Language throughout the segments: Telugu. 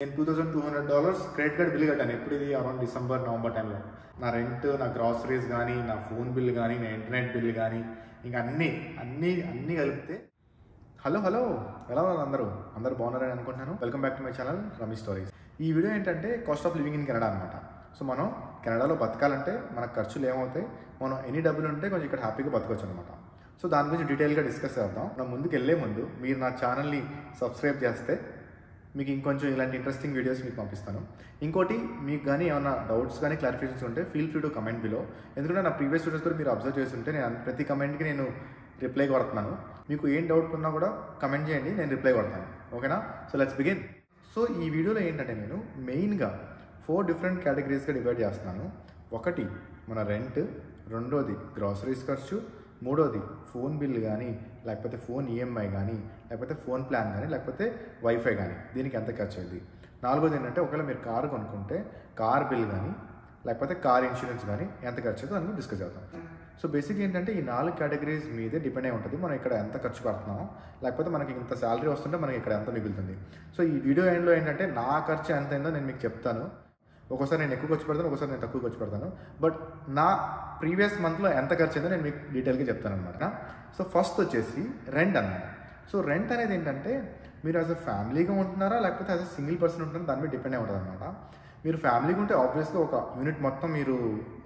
నేను two thousand two hundred dollars credit card bill కట్టాను. ఎప్పుడు ఇది? అరౌండ్ డిసెంబర్ నవంబర్ టైంలో నా రెంట్ నా గ్రాసరీస్ కానీ నా ఫోన్ బిల్ కానీ నా ఇంటర్నెట్ బిల్ కానీ ఇంకా అన్నీ అన్నీ అన్నీ కలిపితే. హలో హలో ఎలా ఉన్నారు అందరూ? అందరూ బాగున్నారని అనుకుంటున్నాను. Welcome back to my channel Rami stories ఈ వీడియో ఏంటంటే cost of living in Canada అనమాట సో మనం కెనడాలో బతకాలంటే మన ఖర్చులు ఏమవుతాయి? మనం ఎన్ని డబ్బులు ఉంటే కొంచెం ఇక్కడ హ్యాపీగా బతకొచ్చు అనమాట సో దాని గురించి డీటెయిల్గా డిస్కస్ చేద్దాం. మనం ముందుకు వెళ్ళే ముందు మీరు నా ఛానల్ని సబ్స్క్రైబ్ చేస్తే మీకు ఇంకొంచెం ఇలాంటి ఇంట్రెస్టింగ్ వీడియోస్ మీకు పంపిస్తాను. ఇంకోటి మీకు కానీ ఏమైనా డౌట్స్ కానీ క్లారిఫికేషన్స్ ఉంటే feel free to comment below ఎందుకంటే నా ప్రీవియస్ వీడియోస్ కూడా మీరు అబ్జర్వ్ చేస్తుంటే నేను ప్రతి కమెంట్కి నేను రిప్లై కొడుతున్నాను. మీకు ఏం డౌట్ ఉన్నా కూడా కమెంట్ చేయండి నేను రిప్లై కొడతాను. ఓకేనా సో లెట్స్ బిగిన్ సో ఈ వీడియోలో ఏంటంటే నేను మెయిన్గా ఫోర్ డిఫరెంట్ కేటగిరీస్గా డివైడ్ చేస్తున్నాను. ఒకటి మన రెంట్ రెండోది గ్రాసరీస్ ఖర్చు. మూడోది ఫోన్ బిల్ కానీ లేకపోతే ఫోన్ ఈఎంఐ కానీ లేకపోతే ఫోన్ ప్లాన్ కానీ లేకపోతే వైఫై కానీ దీనికి ఎంత ఖర్చు అయింది? నాలుగోది ఏంటంటే ఒకవేళ మీరు కారు కొనుక్కుంటే కార్ బిల్ కానీ లేకపోతే కార్ ఇన్సూరెన్స్ కానీ ఎంత ఖర్చు అవుతుందో దాన్ని డిస్కస్ చేద్దాం. సో బేసిక్ ఏంటంటే ఈ నాలుగు కేటగిరీస్ మీదే డిపెండ్ అయి ఉంటుంది. మనం ఇక్కడ ఎంత ఖర్చు పెడుతున్నాం లేకపోతే మనకి ఇంత శాలరీ వస్తుంటే మనకి ఇక్కడ ఎంత మిగులుతుంది. సో ఈ వీడియో ఎండ్లో ఏంటంటే నా ఖర్చు ఎంత అయిందో నేను మీకు చెప్తాను. ఒకసారి నేను ఎక్కువ ఖర్చు పెడతాను ఒకసారి నేను తక్కువ ఖర్చు పెడతాను. బట్ నా ప్రీవియస్ మంత్లో ఎంత ఖర్చు అయిందో నేను మీకు డీటెయిల్గా చెప్తాను అనమాట సో ఫస్ట్ వచ్చేసి రెంట్ అన్నమాట. సో రెంట్ అనేది ఏంటంటే మీరు యాజ్ అ ఫ్యామిలీగా ఉంటున్నారా లేకపోతే యాజ్ అ సింగిల్ పర్సన్ ఉంటున్నారా దాని మీద డిపెండ్ అయి ఉంటుంది అనమాట మీరు ఫ్యామిలీగా ఉంటే ఆబ్వియస్గా ఒక యూనిట్ మొత్తం మీరు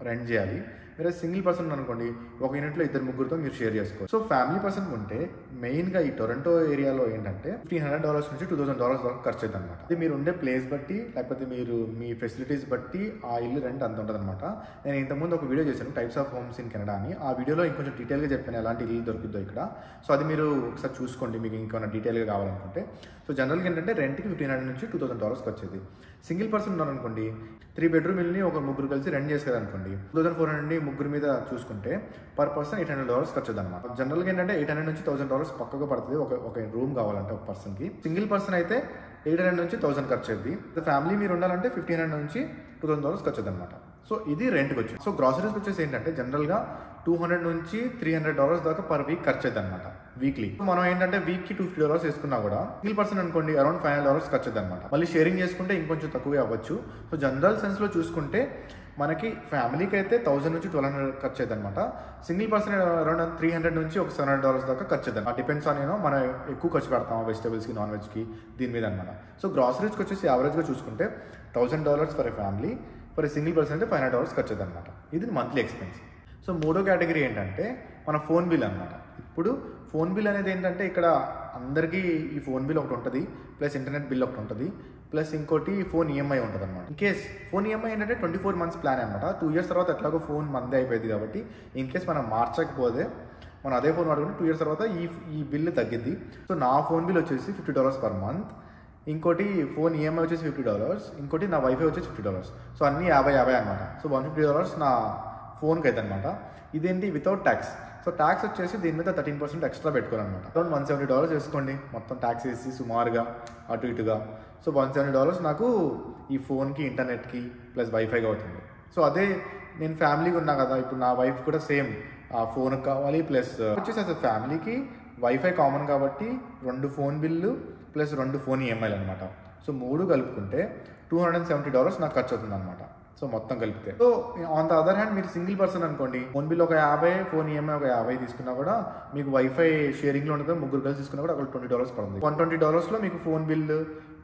రెంట్ చేయాలి. మీరు సింగిల్ పర్సన్ అనుకోండి ఒక యూనిట్లో ఇద్దరు ముగ్గురుతో మీరు షేర్ చేసుకోవచ్చు. సో ఫ్యామిలీ పర్సన్ ఉంటే మెయిన్గా ఈ టొరంటో ఏరియాలో ఏంటంటే ఫిఫ్టీన్ హండ్రెడ్ డాలర్స్ నుంచి టూ థౌసండ్ డాలర్స్ వరకు ఖర్చు అవుతుంది అనమాట ఇది మీరు ఉండే ప్లేస్ బట్టి లేకపోతే మీరు మీ ఫెసిలిటీస్ బట్టి ఆ ఇల్లు రెంట్ అంత ఉంటుంది అనమాట నేను ఇంతకుముందు ఒక వీడియో చేశాను types of homes in Canada అని. ఆ వీడియోలో ఇంకొంచెం డీటెయిల్గా చెప్పాను ఎలాంటి ఇల్లు దొరుకుతుందో ఇక్కడ. సో అది మీరు ఒకసారి చూసుకోండి మీకు ఇంకేమైనా డీటెయిల్గా కావాలనుకుంటే. సో జనరల్గా ఏంటంటే రెంట్కి ఫిఫ్టీన్ హండ్రెడ్ నుంచి టూ థౌసండ్ డాలర్స్కి వచ్చేది. సింగిల్ పర్సన్ ఉన్నారనుకోండి త్రీ బెడ్రూమ్ ఇల్ని ఒక ముగ్గురు కలిసి రెంట్ చేసేది అనుకోండి టూ థౌసండ్ ఫోర్ హండ్రెడ్ ముగ్గురు మీద చూసుకుంటే per person eight hundred dollars ఖర్చు అనమాట జనరల్గా ఏంటంటే ఎయిట్ హండ్రెడ్ నుంచి థౌసండ్ డాలర్స్ పక్కగా పడుతుంది ఒక ఒక రూమ్ కావాలంటే ఒక పర్సన్కి సింగిల్ పర్సన్ అయితే ఎయిట్ హండ్రెడ్ నుంచి థౌసండ్ ఖర్చు అవుతుంది ఫ్యామిలీ మీరు ఉండాలంటే ఫిఫ్టీన్ హండ్రెడ్ నుంచి టూ థౌసండ్ డాలర్స్ ఖర్చు అనమాట సో ఇది రెంట్కి వచ్చి సో గ్రాసరీస్ వచ్చేసి ఏంటంటే జనరల్గా టూ హండ్రెడ్ నుంచి త్రీ హండ్రెడ్ డాలర్స్ దాకా పర్ వీక్ ఖర్చు అవుతుంది అనమాట వీక్లీ మనం ఏంటంటే వీక్కి టూ ఫిఫ్టీ డాలర్స్ వేసుకున్నా కూడా సింగిల్ పర్సన్ అనుకోండి అరౌండ్ ఫైవ్ హండ్రెడ్ డాలర్స్ ఖర్చు అనమాట మళ్ళీ షేరింగ్ చేసుకుంటే ఇంకొంచెం తక్కువే అవ్వచ్చు. సో జనరల్ సెన్స్లో చూసుకుంటే మనకి ఫ్యామిలీకి అయితే థౌసండ్ నుంచి ట్వెల్వ్ హండ్రెడ్ ఖర్చు అవుతుంది అనమాట single person around three hundred నుంచి ఒక సెవెన్ హండ్రెడ్ డాలర్స్ దాకా ఖర్చు అవుతుంది. డిపెండ్స్ ఆన్ యూనో మనం ఎక్కువ ఖర్చు పెడతాం వెజిటబుల్స్కి నాన్ వెజ్కి దీని మీద అనమాట సో గ్రాసరీస్కి వచ్చేసి యావరేజ్గా చూసుకుంటే thousand dollars for a family for a single person అయితే ఫైవ్ హండ్రెడ్ డాలర్స్ ఖర్చు అవుతుంది అనమాట ఇది మంత్లీ ఎక్స్పెన్స్ సో మూడో కేటగిరీ ఏంటంటే మన ఫోన్ బిల్ అనమాట ఇప్పుడు ఫోన్ బిల్ అనేది ఏంటంటే ఇక్కడ అందరికీ ఈ ఫోన్ బిల్ ఒకటి ఉంటుంది ప్లస్ ఇంటర్నెట్ బిల్ ఒకటి ఉంటుంది ప్లస్ ఇంకోటి ఫోన్ ఈఎంఐ ఉంటుంది అనమాట ఇన్ కేస్ ఫోన్ ఈఎంఐ ఏంటంటే ట్వంటీ ఫోర్ మంత్స్ ప్లాన్ అనమాట టూ ఇయర్స్ తర్వాత ఎట్లాగో ఫోన్ మందే అయిపోయింది కాబట్టి ఇన్ కేస్ మనం మార్చకపోతే మనం అదే ఫోన్ వాడుకుంటే టూ ఇయర్స్ తర్వాత ఈ ఈ బిల్ తగ్గిద్ది. సో నా ఫోన్ బిల్ వచ్చేసి ఫిఫ్టీ డాలర్స్ పర్ మంత్ ఇంకోటి ఫోన్ ఈఎంఐ వచ్చేసి ఫిఫ్టీ డాలర్స్ ఇంకోటి నా వైఫై వచ్చేసి ఫిఫ్టీ డాలర్స్ సో అన్నీ యాభై యాభై అనమాట సో వన్ ఫిఫ్టీ డాలర్స్ నా ఫోన్కి అయితే అనమాట ఇదేంటి? వితౌట్ ట్యాక్స్ సో ట్యాక్స్ వచ్చేసి దీని మీద థర్టీన్ పర్సెంట్ ఎక్స్ట్రా పెట్టుకోవాలన్నమాట. అరౌండ్ వన్ సెవెంటీ డాలర్స్ వేసుకోండి. మొత్తం ట్యాక్స్ వేసి సుమారుగా అటు ఇటుగా. సో వన్ సెవెంటీ డాలర్స్ నాకు ఈ ఫోన్కి ఇంటర్నెట్కి ప్లస్ వైఫైగా అవుతుంది. సో అదే నేను ఫ్యామిలీగా ఉన్నా కదా ఇప్పుడు నా వైఫ్ కూడా సేమ్ ఆ ఫోన్ కావాలి ప్లస్ వచ్చేసి అసలు ఫ్యామిలీకి వైఫై కామన్ కాబట్టి రెండు ఫోన్ బిల్లు ప్లస్ రెండు ఫోన్ ఈఎంఐలు అనమాట సో మూడు కలుపుకుంటే two hundred and seventy dollars నాకు ఖర్చు అవుతుంది అనమాట సో మొత్తం కలిపితే. So on the other hand మీరు సింగిల్ పర్సన్ అనుకోండి ఫోన్ బిల్ ఒక యాభై ఫోన్ ఈఎంఐ ఒక యాభై తీసుకున్నా కూడా మీకు వైఫై షేరింగ్లో ఉంటుంది ముగ్గురు కలిసి తీసుకున్నా కూడా అక్కడ ట్వంటీ డాలర్స్ పడుతుంది. వన్ ట్వంటీ డాలర్స్లో మీకు phone bill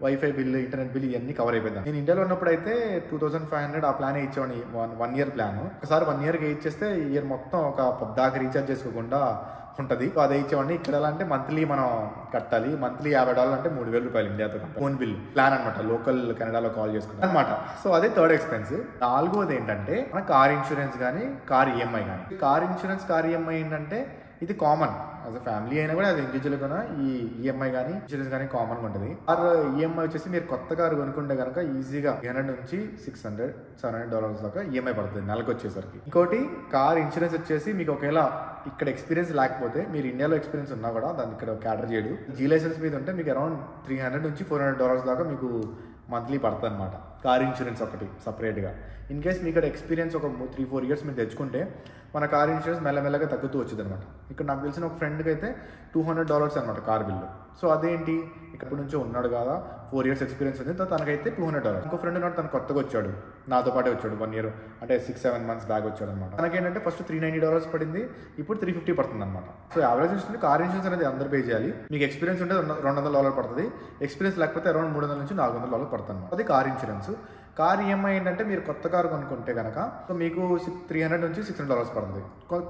wifi bill internet bill ఇవన్నీ కవర్ అయిపోయింది నేను ఇండియాలో ఉన్నప్పుడు అయితే టూ థౌసండ్ ఫైవ్ హండ్రెడ్ ఆ ప్లాన్ ఇచ్చేవాడిని వన్ వన్ ఇయర్ ప్లాన్ ఒకసారి వన్ ఇయర్కి ఇచ్చేస్తే ఇయర్ మొత్తం ఒక పొద్దాక రీఛార్జ్ చేసుకోకుండా ఉంటుంది. సో అదే ఇచ్చేవాడిని ఇక్కడ ఎలా అంటే మంత్లీ మనం కట్టాలి. మంత్లీ యాభై డాలర్ అంటే మూడు వేల రూపాయలు ఇండియాతో ఫోన్ బిల్ ప్లాన్ అనమాట లోకల్ కెనడాలో కాల్ చేసుకుంటాం అనమాట సో అదే థర్డ్ ఎక్స్పెన్స్. నాలుగోది ఏంటంటే మన కార్ ఇన్సూరెన్స్ కానీ కార్ ఈఎంఐ కానీ కార్ ఇన్సూరెన్స్ కార్ ఈఎంఐ ఏంటంటే ఇది కామన్ యాజ్ అ ఫ్యామిలీ అయినా కూడా అది ఇండివిజువల్ కూడా ఈ ఈఎంఐ కానీ ఇన్సూరెన్స్ కానీ కామన్ ఉంటుంది. ఆర్ ఈఎంఐ వచ్చేసి మీరు కొత్త కారు కొనుక్కుంటే కనుక ఈజీగా హండ్రెడ్ నుంచి six hundred seven hundred dollars దాకా ఈఎంఐ పడుతుంది నెలకు వచ్చేసరికి. ఇంకోటి కార్ ఇన్సూరెన్స్ వచ్చేసి మీకు ఒకవేళ ఇక్కడ ఎక్స్పీరియన్స్ లేకపోతే మీరు ఇండియాలో ఎక్స్పీరియన్స్ ఉన్నా కూడా దాన్ని ఇక్కడ క్యాటర్ చేయడు. జీ లైసెన్స్ మీద ఉంటే మీకు అరౌండ్ త్రీ హండ్రెడ్ నుంచి ఫోర్ హండ్రెడ్ డాలర్స్ దాకా మీకు మంత్లీ పడుతుంది అనమాట కార్ ఇన్సూరెన్స్ ఒకటి సపరేట్గా ఇన్ కేస్ మీ ఇక్కడ ఎక్స్పీరియన్స్ ఒక త్రీ ఫోర్ ఇయర్స్ మీరు తెచ్చుకుంటే మన కార్ ఇన్సూరెన్స్ మెల్లమెల్లగా తగ్గుతూ వచ్చింది అనమాట ఇక్కడ నాకు తెలిసిన ఒక ఫ్రెండ్కి అయితే టూ హండ్రెడ్ డాలర్స్ అనమాట కార్ బిల్లు సో అదేంటి? ఇక్కడ నుంచి ఉన్నాడు కదా. ఫోర్ ఇయర్స్ ఎక్స్పీరియన్స్ ఉంది. తనకైతే టూ హండ్రెడ్ డాలర్ ఇంకో ఫ్రెండ్ ఉన్నాడు తను కొత్తగా వచ్చాడు. నాతో పాటే వచ్చాడు వన్ ఇయర్. అంటే సిక్స్ సెవెన్ మంత్స్ బ్యాక్ వచ్చాడు అనమాట తనకేంటంటే ఫస్ట్ త్రీ నైన్టీ డాలర్స్ పడింది ఇప్పుడు త్రీ ఫిఫ్టీ పడుతుంది అనమాట సో యావరేజ్ చూస్తుంది కార్ ఇన్సూరెన్స్ అనేది అందరూ పే చేయాలి. మీకు ఎక్స్పీరియన్స్ ఉంటే రెండు రెండు వందల డాలర్ పడుతుంది. ఎక్స్పీరియన్స్ లేకపోతే అరౌండ్ మూడు వందల నుంచి నాలుగు వందల డాలర్ పడుతుంది అది కార్ ఇన్సూరెన్స్. కార్ ఈఎంఐ ఏంటంటే మీరు కొత్త కార్ కొనుక్కుంటే కనుక సో మీకు త్రీ హండ్రెడ్ నుంచి సిక్స్ హండ్రెడ్ డాలర్స్ పడుతుంది.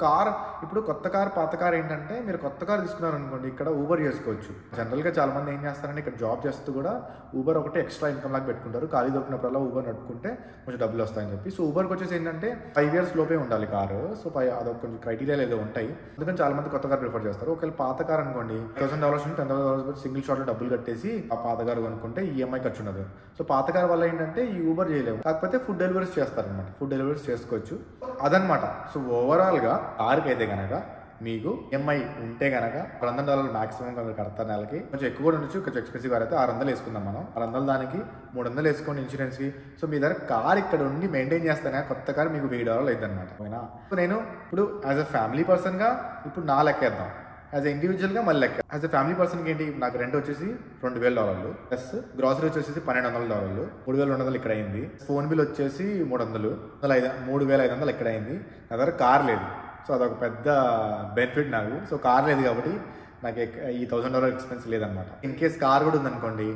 కార్ ఇప్పుడు కొత్త కార్ పాత కార్ ఏంటంటే మీరు కొత్త కార్ తీసుకున్నారు అనుకోండి ఇక్కడ ఊబర్ చేసుకోవచ్చు. జనరల్గా చాలా మంది ఏం చేస్తారంటే ఇక్కడ జాబ్ చేస్తూ కూడా ఊబర్ ఒకటి ఎక్స్ట్రా ఇన్కమ్ లాగా పెట్టుకుంటారు. ఖాళీ దొరికినప్పుడల్లా ఊబర్ నడుపుకుంటే కొంచెం డబ్బులు వస్తాయని చెప్పి. సో ఊబర్కి వచ్చేసి ఏంటంటే ఫైవ్ ఇయర్స్ లోపే ఉండాలి కారు. సో ఫైవ్ అదొక కొంచెం క్రైటీరియాలు ఏదో ఉంటాయి. అందుకని చాలా మంది కొత్త కార్ ప్రిఫర్ చేస్తారు. ఒకవేళ పాత కార్ అనుకోండి థౌసండ్ డాలర్స్ నుంచి టెన్ థౌసండ్ డాలర్స్ సింగిల్ షాట్లో డబ్బులు కట్టేసి ఆ పాత కార్ కొనుక్కుంటే ఈఎంఐ ఖర్చు ఉండదు. సో పాత కార్ వల్ల ఏంటంటే ఈ ఊబర్ చేయలేము. కాకపోతే ఫుడ్ డెలివరీస్ చేస్తారనమాట ఫుడ్ డెలివరీస్ చేసుకోవచ్చు. అదనమాట సో ఓవరాల్గా కార్కి అయితే కనుక మీకు ఎంఐ ఉంటే కనుక ఆరు వందల డాలర్లు మాక్సిమం కొంచెం కడతారు నెలకి. కొంచెం ఎక్కువ కూడా ఉండొచ్చు. కొంచెం ఎక్స్పెన్సివ్ అయితే ఆరు వందలు వేసుకుందాం మనం. ఆరు వందల దానికి మూడు వందలు వేసుకోండి ఇన్సూరెన్స్కి. సో మీ దగ్గర కార్ ఇక్కడ ఉండి మెయింటైన్ చేస్తానే కొత్త కార్ మీకు వెయ్యి డాలర్లు అవుతుంది అనమాట ఓకేనా? సో నేను ఇప్పుడు యాజ్ అ ఫ్యామిలీ పర్సన్గా ఇప్పుడు నా లెక్కేద్దాం యాజ్ ఎ ఇండివిజువల్గా మళ్ళీ లెక్క. యాజ్ ఎ ఫ్యామిలీ పర్సన్కి ఏంటి నాకు రెంట్ వచ్చేసి రెండు వేల డాలర్లు. ప్లస్ గ్రాసరీ వచ్చేసి పన్నెండు వందల డాలర్లు. మూడు వేల రెండు వందలు ఇక్కడ అయింది. ఫోన్ బిల్ వచ్చేసి మూడు వందలు. ఐదు మూడు వేల ఐదు వందలు ఇక్కడ అయింది. నా దగ్గర కార్ లేదు. సో అదొక పెద్ద బెనిఫిట్ నాకు. సో కార్ లేదు కాబట్టి నాకు ఈ థౌసండ్ డాలర్ ఎక్స్పెన్స్ లేదనమాట ఇన్ కేస్ కార్ కూడా ఉందనుకోండి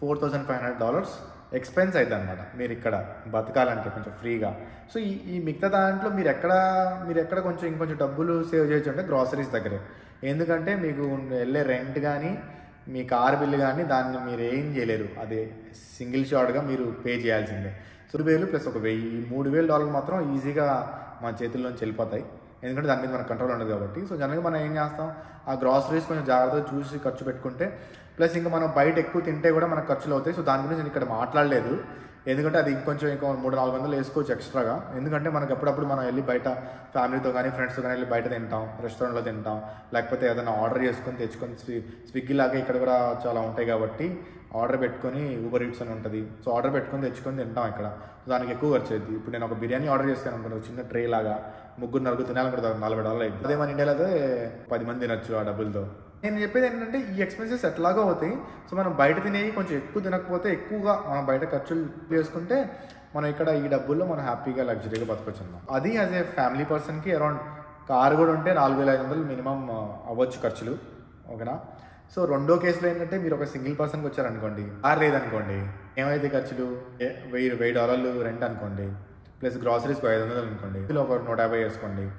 four thousand five hundred dollars expense అవుతుంది అనమాట మీరు ఇక్కడ బతకాలంటే కొంచెం ఫ్రీగా సో ఈ ఈ మిగతా దాంట్లో మీరు ఎక్కడ మీరు ఎక్కడ కొంచెం ఇంకొంచెం డబ్బులు సేవ్ చేయొచ్చు అంటే గ్రాసరీస్ దగ్గరే. ఎందుకంటే మీకు వెళ్ళే రెంట్ కానీ మీ కార్ బిల్లు కానీ దాన్ని మీరు ఏం చేయలేరు. అది సింగిల్ షాట్గా మీరు పే చేయాల్సిందే. సో వేలు ప్లస్ ఒక వెయ్యి మూడు వేలు డాలర్లు మాత్రం ఈజీగా మన చేతుల్లోంచి వెళ్ళిపోతాయి. ఎందుకంటే దాని మీద మనకు కంట్రోల్ ఉండదు కాబట్టి. సో జనరల్గా మనం ఏం చేస్తాం? ఆ గ్రాసరీస్ కొంచెం జాగ్రత్తగా చూసి ఖర్చు పెట్టుకుంటే ప్లస్ ఇంకా మనం బయట ఎక్కువ తింటే కూడా మనకు ఖర్చులు అవుతాయి. సో దాని గురించి నేను ఇక్కడ మాట్లాడలేదు. ఎందుకంటే అది ఇంకొంచెం ఇంకో మూడు నాలుగు వందలు వేసుకోవచ్చు ఎక్స్ట్రాగా. ఎందుకంటే మనకి అప్పుడప్పుడు మనం వెళ్ళి బయట ఫ్యామిలీతో కానీ ఫ్రెండ్స్తో కానీ వెళ్ళి బయట తింటాం రెస్టారెంట్లో తింటాం లేకపోతే ఏదైనా ఆర్డర్ చేసుకొని తెచ్చుకొని స్వి స్విగ్గీ లాగా ఇక్కడ కూడా చాలా ఉంటాయి కాబట్టి ఆర్డర్ పెట్టుకొని ఊబర్ ఈట్స్ అని ఉంటుంది. సో ఆర్డర్ పెట్టుకొని తెచ్చుకొని తింటాం ఇక్కడ. దానికి ఎక్కువ ఖర్చు అవుతుంది ఇప్పుడు నేను ఒక బిర్యానీ ఆర్డర్ చేస్తాను అనుకోండి చిన్న ట్రే లాగా. ముగ్గురు నలుగురు తినాలనుకుంటారు నలభై డాలర్ అయింది అదే మన ఇండియాలో అయితే పది మంది తినొచ్చు ఆ డబ్బులతో. నేను చెప్పేది ఏంటంటే ఈ ఎక్స్పెన్సెస్ ఎట్లాగో అవుతాయి. సో మనం బయట తినేవి కొంచెం ఎక్కువ తినకపోతే ఎక్కువగా మనం బయట ఖర్చులు చేసుకుంటే మనం ఇక్కడ ఈ డబ్బుల్లో మనం హ్యాపీగా లగ్జరీగా బతకొచ్చున్నాం. అది యాజ్ ఏ ఫ్యామిలీ పర్సన్కి అరౌండ్ కార్ కూడా ఉంటే నాలుగు వేల ఐదు వందలు మినిమం అవ్వచ్చు ఖర్చులు. ఓకేనా? సో రెండో కేసులో ఏంటంటే మీరు ఒక సింగిల్ పర్సన్కి వచ్చారనుకోండి. కార్ లేదనుకోండి. ఏమైతే ఖర్చులు? వెయ్యి వెయ్యి డాలర్లు రెంట్ అనుకోండి. ప్లస్ గ్రాసరీస్కి ఐదు వందలు అనుకోండి. ఇందులో ఒక నూట యాభై వేసుకోండి.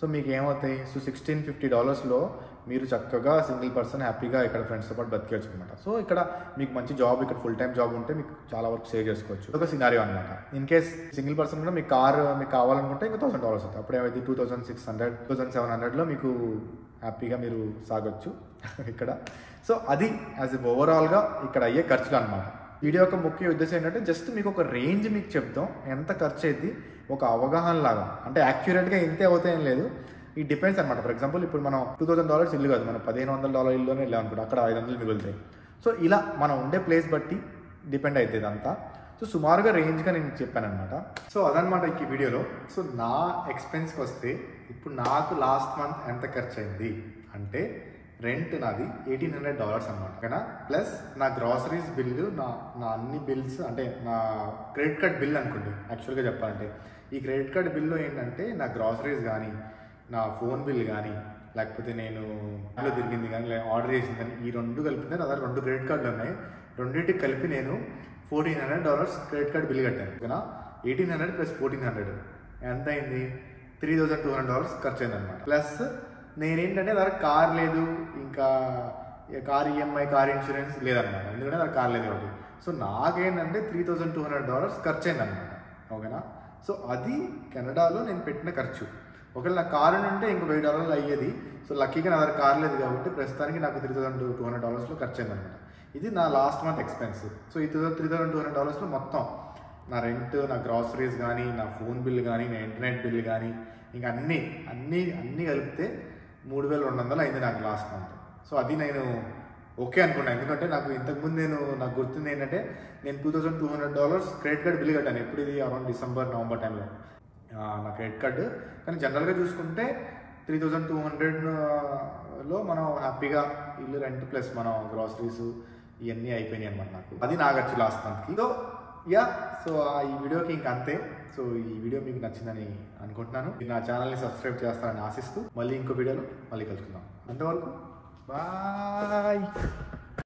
సో మీకు ఏమవుతాయి? సో సిక్స్టీన్ ఫిఫ్టీ డాలర్స్లో మీరు చక్కగా సింగిల్ పర్సన్ హ్యాపీగా ఇక్కడ ఫ్రెండ్స్తో పాటు బతికేయచ్చు అనమాట సో ఇక్కడ మీకు మంచి జాబ్ ఇక్కడ ఫుల్ టైం జాబ్ ఉంటే మీకు చాలా వరకు సేవ్ చేసుకోవచ్చు. ఒక సినారియో అనమాట. ఇన్ కేస్ సింగిల్ పర్సన్ కూడా మీకు కార్ మీకు కావాలనుకుంటే ఇంకా థౌసండ్ డాలర్స్ అవుతుంది అప్పుడు ఏమైతే two thousand six hundred two thousand seven హండ్రెడ్లో మీకు హ్యాపీగా మీరు సాగొచ్చు ఇక్కడ. సో అది యాజ్ ఓవరాల్గా ఇక్కడ అయ్యే ఖర్చులు అనమాట. వీడియో యొక్క ముఖ్య ఉద్దేశం ఏంటంటే జస్ట్ మీకు ఒక రేంజ్ మీకు చెప్తాం. ఎంత ఖర్చు అయింది ఒక అవగాహన లాగా అంటే యాక్యురేట్గా ఇంతే అవుతాయేం లేదు. ఈ డిపెండ్స్ అనమాట ఫర్ ఎగ్జాంపుల్ ఇప్పుడు మనం టూ థౌసండ్ డాలర్స్ ఇల్లు కాదు మనం పదిహేను వందల డాలర్ ఇల్లు వెళ్ళాం అనుకుంటా అక్కడ ఐదు వందలు మిగులుతాయి. సో ఇలా మనం ఉండే ప్లేస్ బట్టి డిపెండ్ అవుతుంది అంతా. సో సుమారుగా రేంజ్గా నేను చెప్పాను అనమాట సో అదనమాట ఈ వీడియోలో సో నా ఎక్స్పెన్స్కి వస్తే ఇప్పుడు నాకు లాస్ట్ మంత్ ఎంత ఖర్చు అయింది అంటే రెంట్ నాది ఎయిటీన్ హండ్రెడ్ డాలర్స్ అనమాట ఓకేనా? ప్లస్ నా గ్రాసరీస్ బిల్లు నా నా అన్ని బిల్స్ అంటే నా క్రెడిట్ కార్డ్ బిల్ అనుకోండి యాక్చువల్గా చెప్పాలంటే. ఈ క్రెడిట్ కార్డ్ బిల్లు ఏంటంటే నా గ్రాసరీస్ కానీ నా ఫోన్ బిల్ కానీ లేకపోతే నేను ఇంట్లో తిరిగింది కానీ లేదా ఆర్డర్ చేసింది కానీ ఈ రెండు కలిపింది నా దగ్గర రెండు క్రెడిట్ కార్డులు ఉన్నాయి. రెండింటికి కలిపి నేను fourteen hundred dollars credit card bill కట్టాను. ఓకేనా? Eighteen hundred plus fourteen hundred. ఎంత అయింది three thousand two hundred dollars ఖర్చు అయిందనమాట ప్లస్ నేనేంటంటే దగ్గర కార్ లేదు ఇంకా కార్ ఈఎంఐ కార్ ఇన్సూరెన్స్ లేదన్నమాట. ఎందుకంటే నాకు కార్ లేదు కాబట్టి. సో నాకేంటంటే three thousand two hundred dollars ఖర్చు అయిందనమాట ఓకేనా? సో అది కెనడాలో నేను పెట్టిన ఖర్చు. ఒకవేళ నా కారు ఉంటే ఇంకో వెయ్యి డాలర్లు అయ్యేది. సో లక్కీగా నా దగ్గర కార్ లేదు కాబట్టి ప్రస్తుతానికి నాకు త్రీ థౌసండ్ టూ హండ్రెడ్ డాలర్స్లో ఖర్చు అయిందనమాట ఇది నా లాస్ట్ మంత్ ఎక్స్పెన్స్ సో ఈ three three thousand two hundred డాలర్స్లో మొత్తం నా రెంట్ నా గ్రాసరీస్ కానీ నా ఫోన్ బిల్ కానీ నా ఇంటర్నెట్ బిల్ కానీ ఇంకా అన్నీ అన్నీ అన్నీ కలిపితే మూడు వేల రెండు వందలు అయింది నాకు లాస్ట్ మంత్ సో అది నేను ఓకే అనుకున్నాను ఎందుకంటే నాకు ఇంతకుముందు నేను నాకు గుర్తుంది ఏంటంటే నేను two thousand two hundred dollars credit card bill కట్టాను. ఎప్పుడు ఇది? అరౌండ్ డిసెంబర్ నవంబర్ టైంలో నా క్రెడిట్ కార్డు కానీ జనరల్గా చూసుకుంటే త్రీ థౌజండ్ టూ హండ్రెడ్లో మనం హ్యాపీగా ఇల్లు రెంట్ ప్లస్ మనం గ్రాసరీస్ ఇవన్నీ అయిపోయినాయి అనమాట నాకు. అది నా ఖర్చు లాస్ట్ మంత్కి సో యా సో ఈ వీడియోకి ఇంక అంతే. సో ఈ వీడియో మీకు నచ్చిందని అనుకుంటున్నాను. నా ఛానల్ని సబ్స్క్రైబ్ చేస్తారని ఆశిస్తూ మళ్ళీ ఇంకో వీడియోలో మళ్ళీ కలుసుకుందాం. అంతవరకు బాయ్